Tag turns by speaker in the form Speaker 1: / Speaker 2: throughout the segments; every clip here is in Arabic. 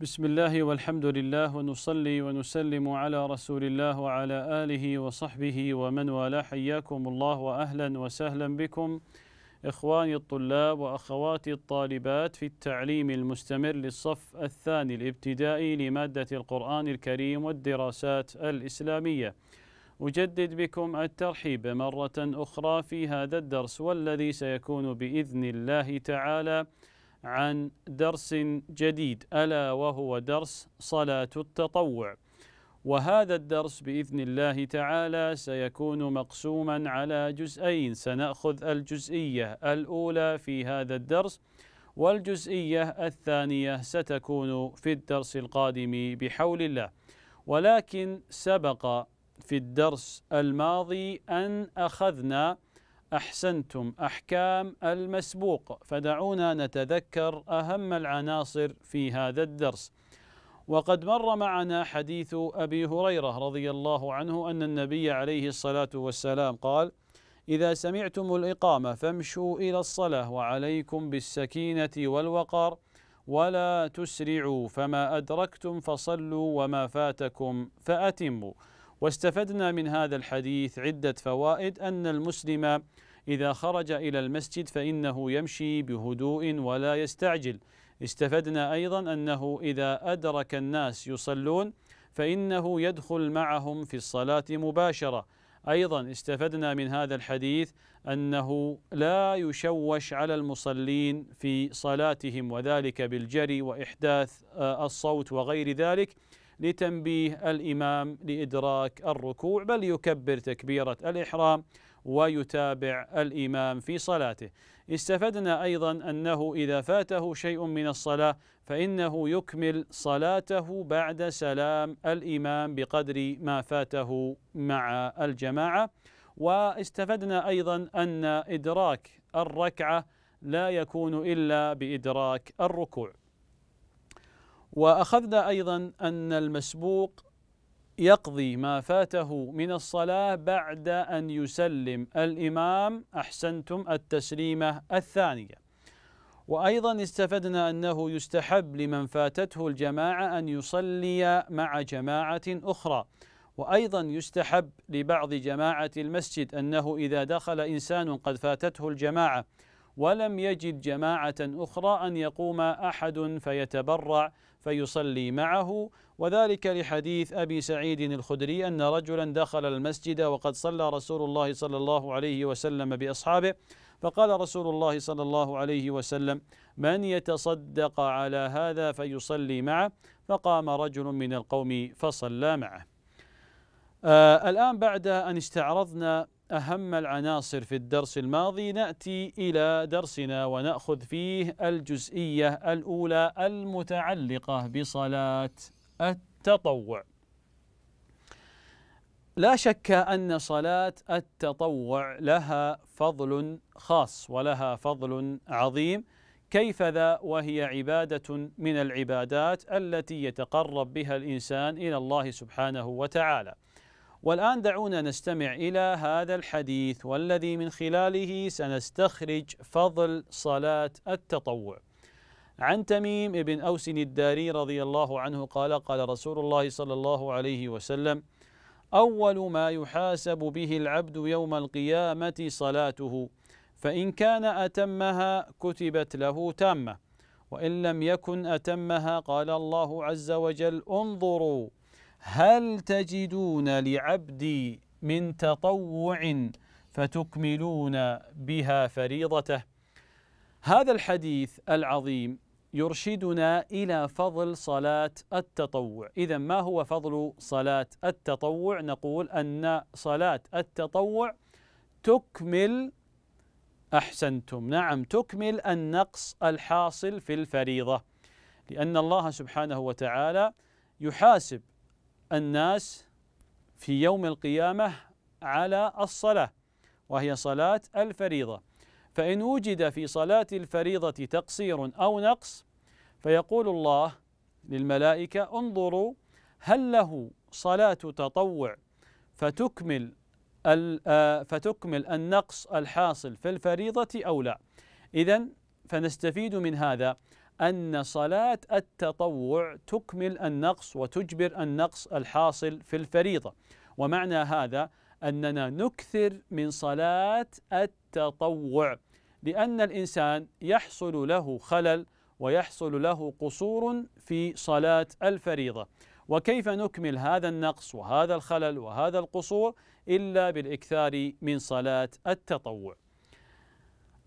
Speaker 1: بسم الله والحمد لله ونصلي ونسلم على رسول الله وعلى آله وصحبه ومن والاه حياكم الله وأهلا وسهلا بكم إخواني الطلاب وأخواتي الطالبات في التعليم المستمر للصف الثاني الابتدائي لمادة القرآن الكريم والدراسات الإسلامية أجدد بكم الترحيب مرة أخرى في هذا الدرس والذي سيكون بإذن الله تعالى عن درس جديد ألا وهو درس صلاة التطوع. وهذا الدرس بإذن الله تعالى سيكون مقسوما على جزئين. سنأخذ الجزئية الأولى في هذا الدرس والجزئية الثانية ستكون في الدرس القادم بحول الله. ولكن سبق في الدرس الماضي أن أخذنا أحسنتم أحكام المسبوق فدعونا نتذكر أهم العناصر في هذا الدرس وقد مر معنا حديث أبي هريرة رضي الله عنه أن النبي عليه الصلاة والسلام قال: إذا سمعتم الإقامة فامشوا إلى الصلاة وعليكم بالسكينة والوقار ولا تسرعوا فما أدركتم فصلوا وما فاتكم فأتموا. واستفدنا من هذا الحديث عدة فوائد أن المسلم إذا خرج إلى المسجد فإنه يمشي بهدوء ولا يستعجل. استفدنا أيضا أنه إذا أدرك الناس يصلون فإنه يدخل معهم في الصلاة مباشرة أيضا استفدنا من هذا الحديث أنه لا يشوش على المصلين في صلاتهم وذلك بالجري وإحداث آه، الصوت وغير ذلك لتنبيه الإمام لإدراك الركوع بل يكبر تكبيرة الإحرام ويتابع الإمام في صلاته. استفدنا أيضا أنه إذا فاته شيء من الصلاة فإنه يكمل صلاته بعد سلام الإمام بقدر ما فاته مع الجماعة. واستفدنا أيضا أن إدراك الركعة لا يكون إلا بإدراك الركوع. وأخذنا أيضا أن المسبوق يقضي ما فاته من الصلاة بعد أن يسلم. الإمام أحسنتم التسليمة الثانية. وأيضا استفدنا أنه يستحب لمن فاتته الجماعة أن يصلي مع جماعة أخرى. وأيضا يستحب لبعض جماعة المسجد أنه إذا دخل إنسان قد فاتته الجماعة ولم يجد جماعة أخرى أن يقوم أحد فيتبرع فيصلي معه. وذلك لحديث أبي سعيد الخدري أن رجلا دخل المسجد وقد صلى رسول الله صلى الله عليه وسلم بأصحابه. فقال رسول الله صلى الله عليه وسلم من يتصدق على هذا فيصلي معه. فقام رجل من القوم فصلى معه. آه الآن بعد أن استعرضنا أهم العناصر في الدرس الماضي نأتي إلى درسنا ونأخذ فيه الجزئية الأولى المتعلقة بصلاة التطوع. لا شك أن صلاة التطوع لها فضل خاص ولها فضل عظيم كيف ذا؟ وهي عبادة من العبادات التي يتقرب بها الإنسان إلى الله سبحانه وتعالى. والآن دعونا نستمع إلى هذا الحديث والذي من خلاله سنستخرج فضل صلاة التطوع. عن تميم بن أوس الداري رضي الله عنه قال قال رسول الله صلى الله عليه وسلم أول ما يحاسب به العبد يوم القيامة صلاته فإن كان أتمها كتبت له تامة وإن لم يكن أتمها قال الله عز وجل انظروا هل تجدون لعبدي من تطوع فتكملون بها فريضته؟ هذا الحديث العظيم يرشدنا إلى فضل صلاة التطوع، إذا ما هو فضل صلاة التطوع؟ نقول أن صلاة التطوع تكمل أحسنتم، نعم تكمل النقص الحاصل في الفريضة، لأن الله سبحانه وتعالى يحاسب الناس في يوم القيامة على الصلاة وهي صلاة الفريضة. فإن وجد في صلاة الفريضة تقصير أو نقص فيقول الله للملائكة انظروا هل له صلاة تطوع فتكمل آه، فتكمل النقص الحاصل في الفريضة أو لا إذا فنستفيد من هذا أن صلاة التطوع تكمل النقص وتجبر النقص الحاصل في الفريضة. ومعنى هذا أننا نكثر من صلاة التطوع لأن الإنسان يحصل له خلل ويحصل له قصور في صلاة الفريضة. وكيف نكمل هذا النقص وهذا الخلل وهذا القصور إلا بالإكثار من صلاة التطوع؟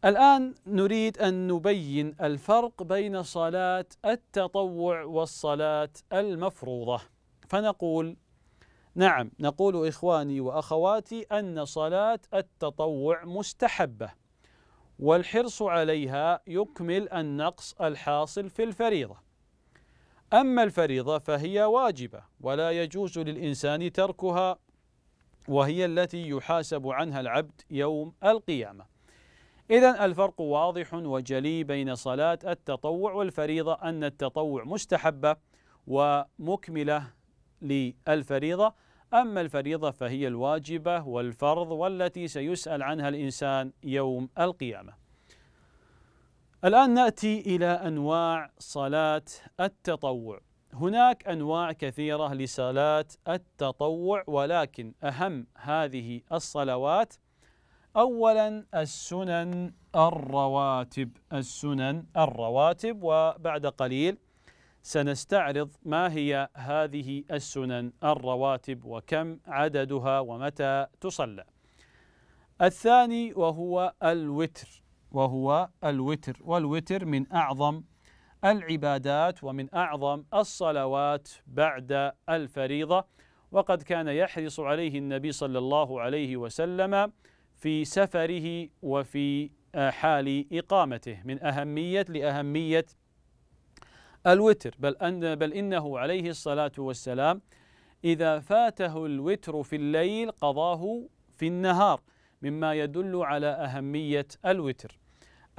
Speaker 1: الآن نريد أن نبين الفرق بين صلاة التطوع والصلاة المفروضة. فنقول نعم نقول إخواني وأخواتي أن صلاة التطوع مستحبة والحرص عليها يكمل النقص الحاصل في الفريضة. أما الفريضة فهي واجبة ولا يجوز للإنسان تركها وهي التي يحاسب عنها العبد يوم القيامة. إذا الفرق واضح وجلي بين صلاة التطوع والفريضة أن التطوع مستحبة ومكملة للفريضة. أما الفريضة فهي الواجبة والفرض والتي سيسأل عنها الإنسان يوم القيامة. الآن نأتي إلى أنواع صلاة التطوع. هناك أنواع كثيرة لصلاة التطوع ولكن أهم هذه الصلوات أولا السنن الرواتب السنن الرواتب وبعد قليل سنستعرض ما هي هذه السنن الرواتب وكم عددها ومتى تصلى. الثاني وهو الوتر وهو الوتر والوتر من أعظم العبادات ومن أعظم الصلوات بعد الفريضة وقد كان يحرص عليه النبي صلى الله عليه وسلم في سفره وفي حال إقامته. من أهمية لأهمية الوتر. بل, أن بل إنه عليه الصلاة والسلام إذا فاته الوتر في الليل قضاه في النهار مما يدل على أهمية الوتر.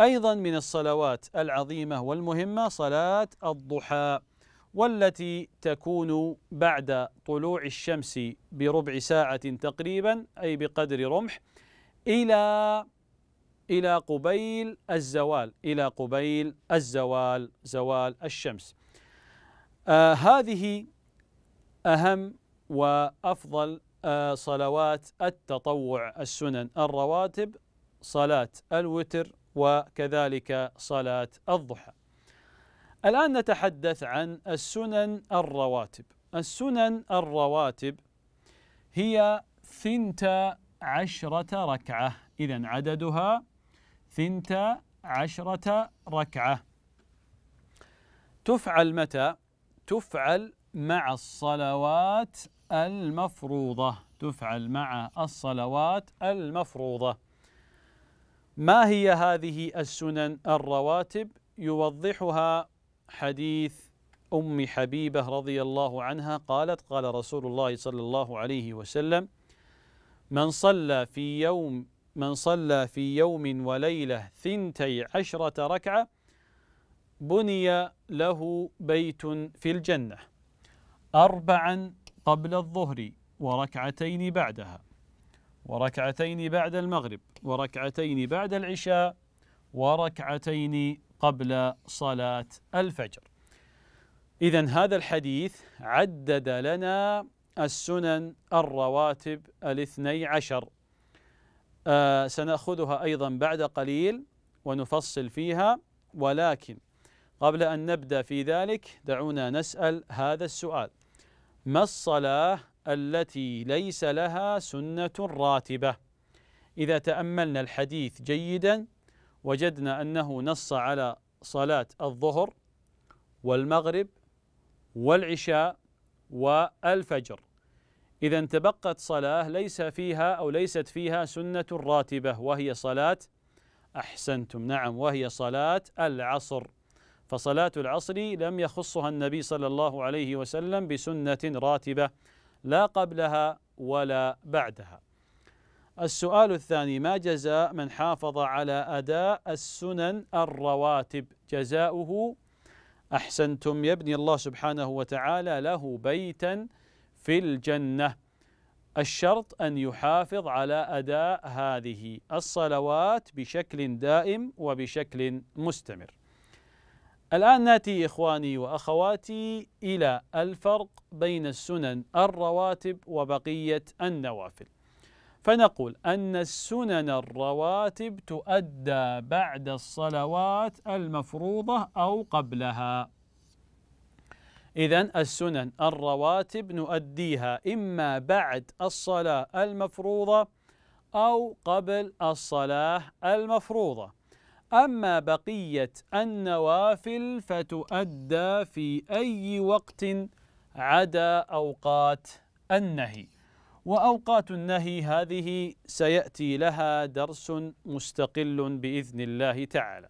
Speaker 1: أيضا من الصلوات العظيمة والمهمة صلاة الضحى والتي تكون بعد طلوع الشمس بربع ساعة تقريبا أي بقدر رمح إلى إلى قبيل الزوال إلى قبيل الزوال زوال الشمس. آه هذه أهم وأفضل آه صلوات التطوع السنن الرواتب صلاة الوتر وكذلك صلاة الضحى. الآن نتحدث عن السنن الرواتب. السنن الرواتب هي ثنتا عشرة ركعة. إذا عددها ثنتا عشرة ركعة. تفعل متى؟ تفعل مع الصلوات المفروضة. تفعل مع الصلوات المفروضة. ما هي هذه السنن؟ الرواتب يوضحها حديث أم حبيبة رضي الله عنها قالت قال رسول الله صلى الله عليه وسلم من صلى في يوم من صلى في يوم وليلة ثنتي عشرة ركعة بني له بيت في الجنة اربعا قبل الظهر وركعتين بعدها وركعتين بعد المغرب وركعتين بعد العشاء وركعتين قبل صلاة الفجر. إذا هذا الحديث عدد لنا السنن الرواتب الاثني عشر. آه سنأخذها أيضا بعد قليل ونفصل فيها ولكن قبل أن نبدأ في ذلك دعونا نسأل هذا السؤال. ما الصلاة التي ليس لها سنة راتبة؟ إذا تأملنا الحديث جيدا وجدنا أنه نص على صلاة الظهر والمغرب والعشاء والفجر. إذا تبقت صلاة ليس فيها أو ليست فيها سنة راتبة وهي صلاة أحسنتم. نعم وهي صلاة العصر. فصلاة العصر لم يخصها النبي صلى الله عليه وسلم بسنة راتبة لا قبلها ولا بعدها. السؤال الثاني ما جزاء من حافظ على أداء السنن الرواتب؟ جزاؤه أحسنتم يبني الله سبحانه وتعالى له بيتا في الجنة. الشرط أن يحافظ على أداء هذه الصلوات بشكل دائم وبشكل مستمر. الآن نأتي إخواني وأخواتي إلى الفرق بين السنن الرواتب وبقية النوافل. فنقول أن السنن الرواتب تؤدى بعد الصلوات المفروضة أو قبلها. إذا السنن الرواتب نؤديها إما بعد الصلاة المفروضة أو قبل الصلاة المفروضة. أما بقية النوافل فتؤدى في أي وقت عدا أوقات النهي. وأوقات النهي هذه سيأتي لها درس مستقل بإذن الله تعالى.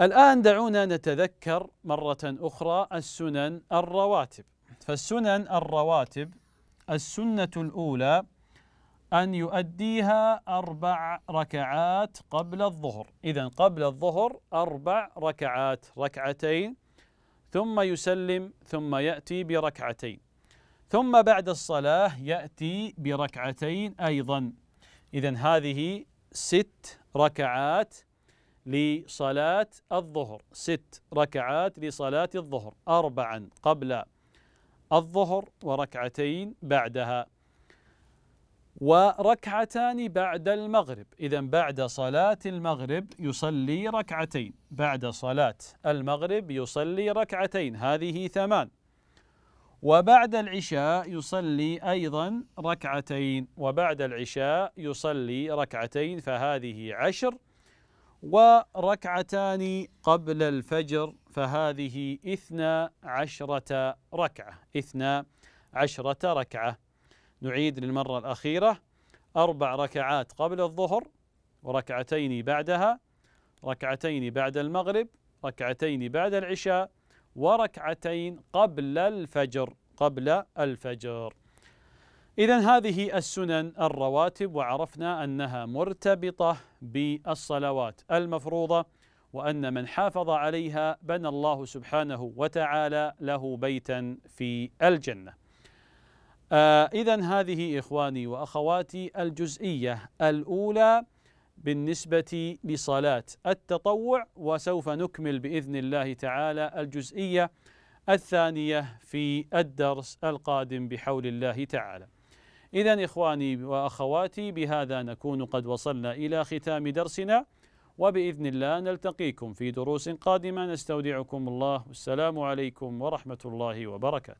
Speaker 1: الآن دعونا نتذكر مرة أخرى السنن الرواتب. فالسنن الرواتب السنة الأولى أن يؤديها أربع ركعات قبل الظهر. إذا قبل الظهر أربع ركعات ركعتين ثم يسلم ثم يأتي بركعتين. ثم بعد الصلاة يأتي بركعتين أيضا. إذا هذه ست ركعات لصلاة الظهر. ست ركعات لصلاة الظهر أربعا قبل الظهر وركعتين بعدها. وركعتان بعد المغرب. إذا بعد صلاة المغرب يصلي ركعتين. بعد صلاة المغرب يصلي ركعتين. هذه ثمان. وبعد العشاء يصلي أيضا ركعتين. وبعد العشاء يصلي ركعتين فهذه عشر. وركعتان قبل الفجر فهذه إثنى عشرة ركعة. إثنى عشرة ركعة. نعيد للمرة الأخيرة. أربع ركعات قبل الظهر وركعتين بعدها ركعتين بعد المغرب ركعتين بعد العشاء وركعتين قبل الفجر قبل الفجر إذا هذه السنن الرواتب وعرفنا أنها مرتبطة بالصلوات المفروضة وأن من حافظ عليها بنى الله سبحانه وتعالى له بيتا في الجنة. آه إذا هذه إخواني وأخواتي الجزئية الأولى بالنسبة لصلاة التطوع وسوف نكمل بإذن الله تعالى الجزئية الثانية في الدرس القادم بحول الله تعالى. إذا إخواني وأخواتي بهذا نكون قد وصلنا إلى ختام درسنا وبإذن الله نلتقيكم في دروس قادمة. نستودعكم الله. والسلام عليكم ورحمة الله وبركاته.